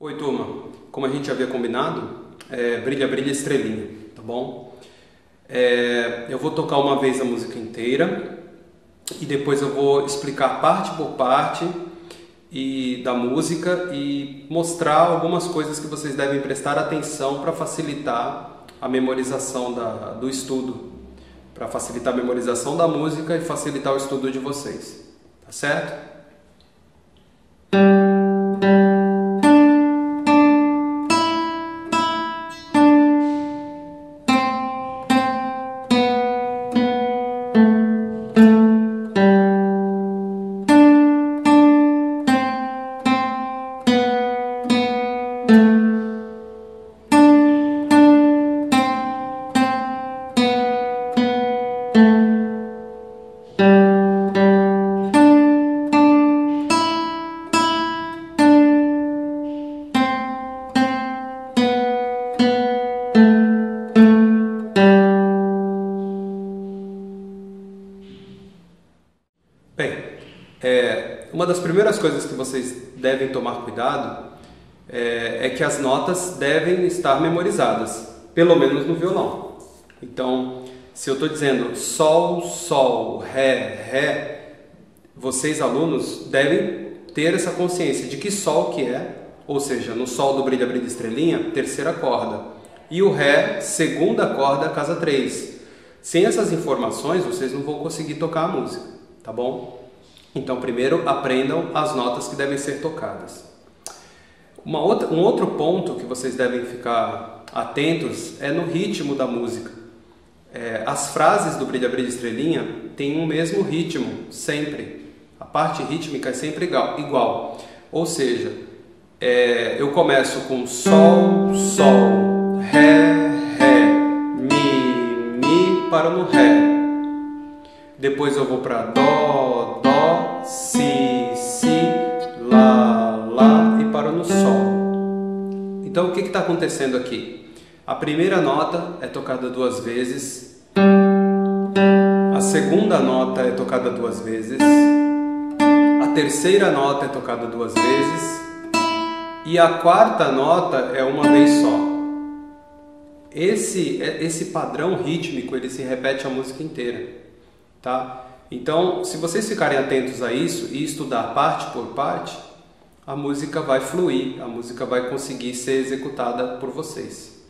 Oi, turma. Como a gente havia combinado, é, brilha, brilha, estrelinha, tá bom? É, eu vou tocar uma vez a música inteira e depois eu vou explicar parte por parte e da música e mostrar algumas coisas que vocês devem prestar atenção para facilitar a memorização da, do estudo, para facilitar a memorização da música e facilitar o estudo de vocês, tá certo? Bem, é, uma das primeiras coisas que vocês devem tomar cuidado é, é, que as notas devem estar memorizadas, pelo menos no violão. Então, se eu estou dizendo sol, sol, ré, ré, vocês alunos devem ter essa consciência de que sol que é, ou seja, no sol do brilha, brilha, estrelinha, terceira corda, e o ré, segunda corda, casa 3. Sem essas informações, vocês não vão conseguir tocar a música tá bom? Então, primeiro aprendam as notas que devem ser tocadas. Uma outra, um outro ponto que vocês devem ficar atentos é no ritmo da música. É, as frases do Brilha Brilha Estrelinha têm o um mesmo ritmo, sempre. A parte rítmica é sempre igual. igual. Ou seja, é, eu começo com Sol, Sol, Ré, Ré, Mi, Mi, para no Ré. Depois eu vou para Dó, Dó, Si, Si, Lá, Lá e paro no Sol. Então o que está acontecendo aqui? A primeira nota é tocada duas vezes, a segunda nota é tocada duas vezes, a terceira nota é tocada duas vezes e a quarta nota é uma vez só. Esse, esse padrão rítmico ele se repete a música inteira tá? Então, se vocês ficarem atentos a isso e estudar parte por parte, a música vai fluir, a música vai conseguir ser executada por vocês.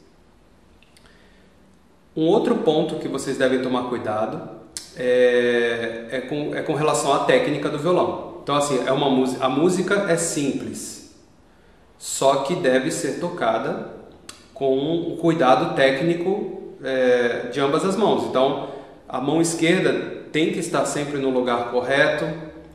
Um outro ponto que vocês devem tomar cuidado é, é, com, é com relação à técnica do violão. Então, assim, é uma música, a música é simples, só que deve ser tocada com um cuidado técnico é, de ambas as mãos. Então, a mão esquerda tem que estar sempre no lugar correto,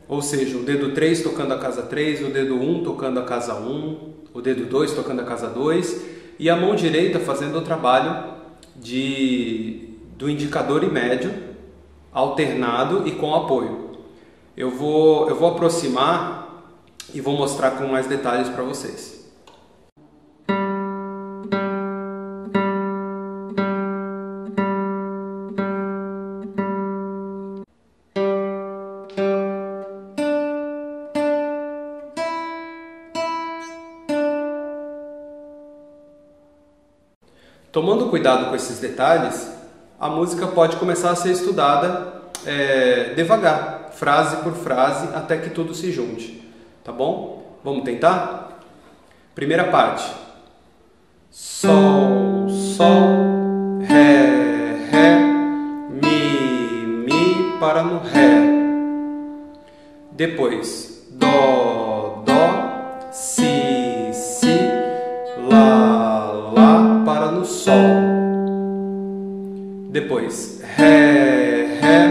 ou seja, o dedo 3 tocando a casa 3, o dedo 1 tocando a casa 1, o dedo 2 tocando a casa 2 e a mão direita fazendo o trabalho de, do indicador e médio alternado e com apoio. Eu vou, eu vou aproximar e vou mostrar com mais detalhes para vocês. Tomando cuidado com esses detalhes, a música pode começar a ser estudada é, devagar, frase por frase, até que tudo se junte. Tá bom? Vamos tentar? Primeira parte: Sol, Sol, Ré, Ré, Mi, Mi, para no Ré. Depois, Depois, Ré, Ré,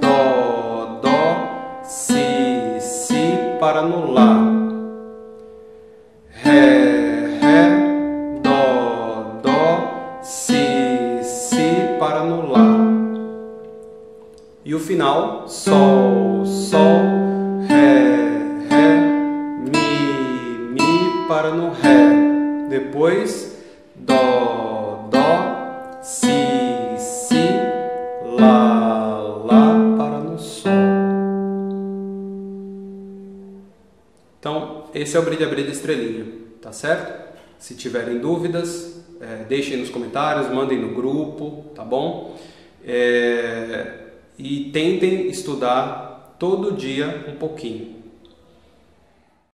Dó, Dó, Si, Si, para no Lá. Ré, Ré, Dó, Dó, Si, Si, para no Lá. E o final, Sol, Sol, Ré, Ré, Mi, Mi, para no Ré. Depois, Dó, Dó, Si, Então, esse é o brilha, brilha, estrelinha. tá certo? Se tiverem dúvidas, é, deixem nos comentários, mandem no grupo, tá bom? É, e tentem estudar todo dia um pouquinho.